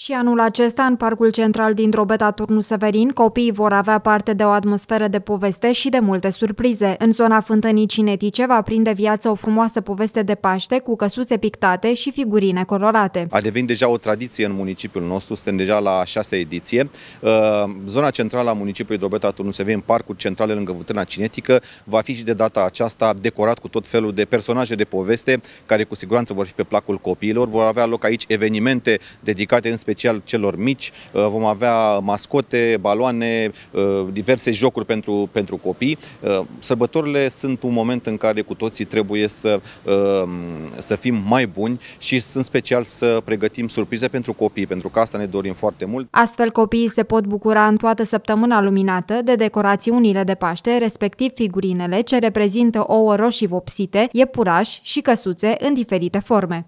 Și anul acesta, în Parcul Central din Drobeta Turnu Severin, copiii vor avea parte de o atmosferă de poveste și de multe surprize. În zona fântânii cinetice va prinde viață o frumoasă poveste de Paște cu căsuțe pictate și figurine colorate. A devenit deja o tradiție în municipiul nostru, suntem deja la șasea ediție. Uh, zona centrală a municipiului Drobeta Turnu Severin, Parcul Central lângă fântâna cinetică, va fi și de data aceasta decorat cu tot felul de personaje de poveste, care cu siguranță vor fi pe placul copiilor. Vor avea loc aici evenimente dedicate în special celor mici. Uh, vom avea mascote, baloane, uh, diverse jocuri pentru, pentru copii. Uh, sărbătorile sunt un moment în care cu toții trebuie să, să fim mai buni și în special să pregătim surprize pentru copii, pentru că asta ne dorim foarte mult. Astfel, copiii se pot bucura în toată săptămâna luminată de decorațiunile de Paște, respectiv figurinele ce reprezintă ouă roșii vopsite, iepurași și căsuțe în diferite forme.